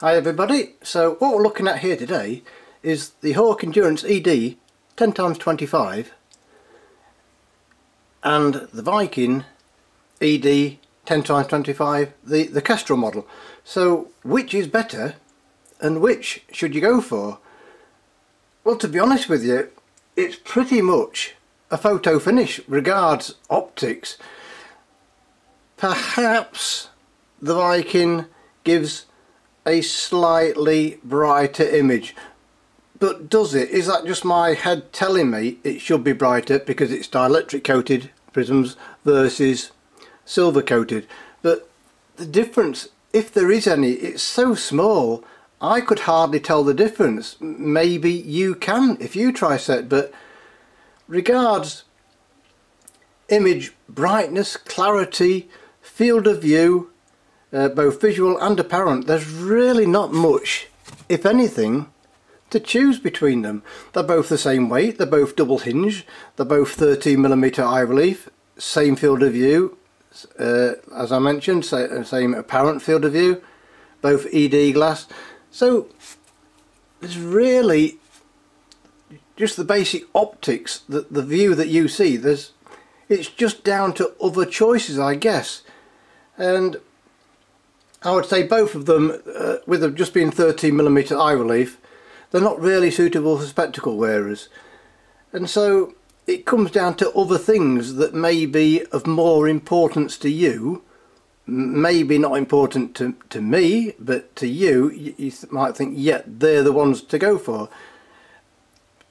Hi everybody, so what we're looking at here today is the Hawke Endurance ED 10x25 and the Viking ED 10x25, the, the Kestrel model. So which is better and which should you go for? Well to be honest with you, it's pretty much a photo finish regards optics. Perhaps the Viking gives a slightly brighter image. But does it? Is that just my head telling me it should be brighter because it's dielectric coated prisms versus silver coated? But the difference if there is any it's so small I could hardly tell the difference. Maybe you can if you try set but regards image brightness clarity field of view uh, both visual and apparent, there's really not much, if anything, to choose between them. They're both the same weight, they're both double hinge, they're both 13mm eye relief, same field of view, uh, as I mentioned, uh, same apparent field of view, both ED glass. So there's really just the basic optics, the, the view that you see, there's it's just down to other choices I guess. And I would say both of them, uh, with them just being 13mm eye relief, they're not really suitable for spectacle wearers. And so it comes down to other things that may be of more importance to you, maybe not important to, to me, but to you, you, might think, yeah, they're the ones to go for.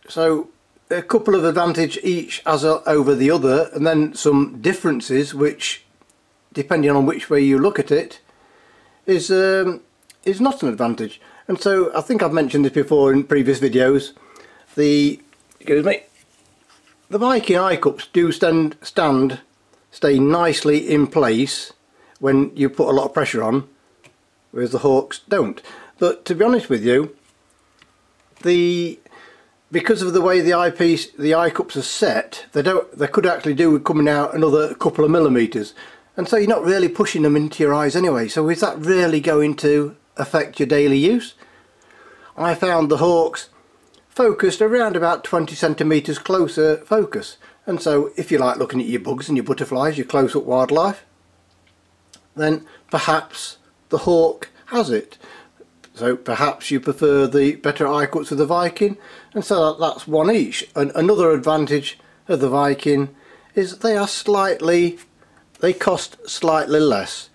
So a couple of advantage each as a, over the other, and then some differences which, depending on which way you look at it, is um, is not an advantage. And so I think I've mentioned this before in previous videos. The excuse me, the Viking eye cups do stand stand stay nicely in place when you put a lot of pressure on, whereas the Hawkes don't. But to be honest with you, the because of the way the eyepiece, the eye cups are set, they don't. They could actually do with coming out another couple of millimeters and so you're not really pushing them into your eyes anyway. So is that really going to affect your daily use? I found the Hawkes focused around about 20 centimeters closer focus. And so if you like looking at your bugs and your butterflies your close-up wildlife then perhaps the Hawke has it. So perhaps you prefer the better eye cuts of the Viking. And so that's one each. And another advantage of the Viking is they are slightly they cost slightly less.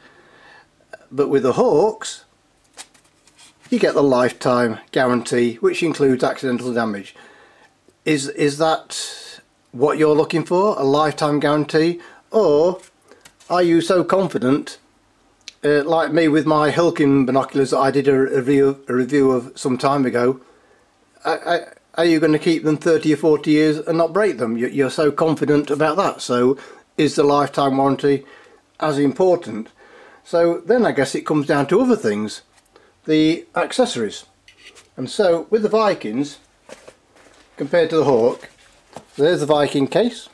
But with the Hawkes you get the lifetime guarantee which includes accidental damage. Is is that what you're looking for a lifetime guarantee? Or are you so confident uh, like me with my Hilkin binoculars that I did a, review, a review of some time ago I, I, are you going to keep them 30 or 40 years and not break them? You're so confident about that. So is the lifetime warranty as important. So then I guess it comes down to other things, the accessories. And so with the Vikings, compared to the Hawke, there's the Viking case,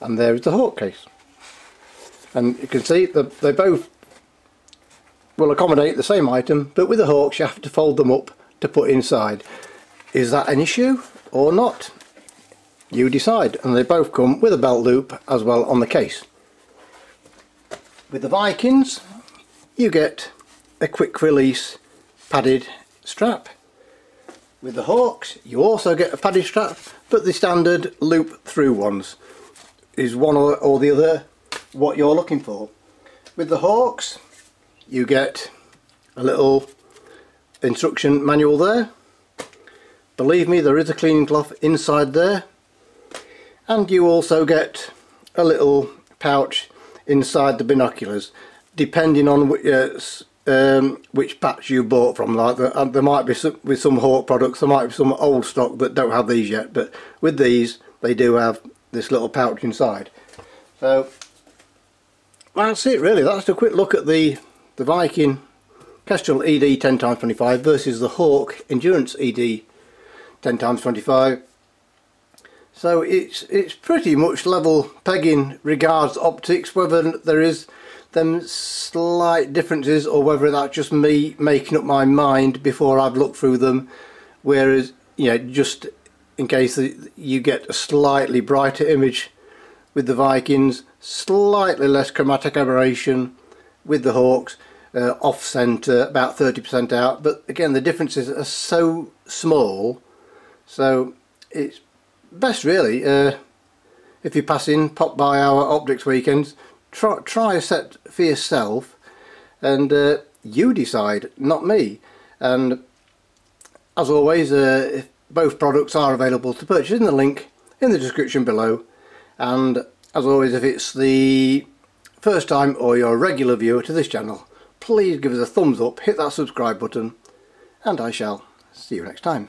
and there is the Hawke case. And you can see that they both will accommodate the same item, but with the Hawkes you have to fold them up to put inside. Is that an issue or not? You decide, and they both come with a belt loop as well on the case. With the Vikings you get a quick release padded strap. With the Hawkes you also get a padded strap but the standard loop through ones is one or, or the other what you're looking for. With the Hawkes you get a little instruction manual there. Believe me there is a cleaning cloth inside there and you also get a little pouch inside the binoculars depending on which, uh, um, which batch you bought from. Like uh, there might be some, with some Hawke products there might be some old stock that don't have these yet but with these they do have this little pouch inside. So that's it really. That's a quick look at the the Viking Kestrel ED 10x25 versus the Hawke Endurance ED 10x25 so it's it's pretty much level pegging regards optics whether there is them slight differences or whether that's just me making up my mind before I've looked through them. Whereas you know just in case you get a slightly brighter image with the Vikings slightly less chromatic aberration with the Hawkes uh, off centre about 30% out. But again the differences are so small. So it's best really uh, if you pass in pop by our optics weekends try, try a set for yourself and uh, you decide, not me. And as always, uh, both products are available to purchase in the link in the description below. And as always, if it's the first time or you're a regular viewer to this channel, please give us a thumbs up, hit that subscribe button, and I shall see you next time.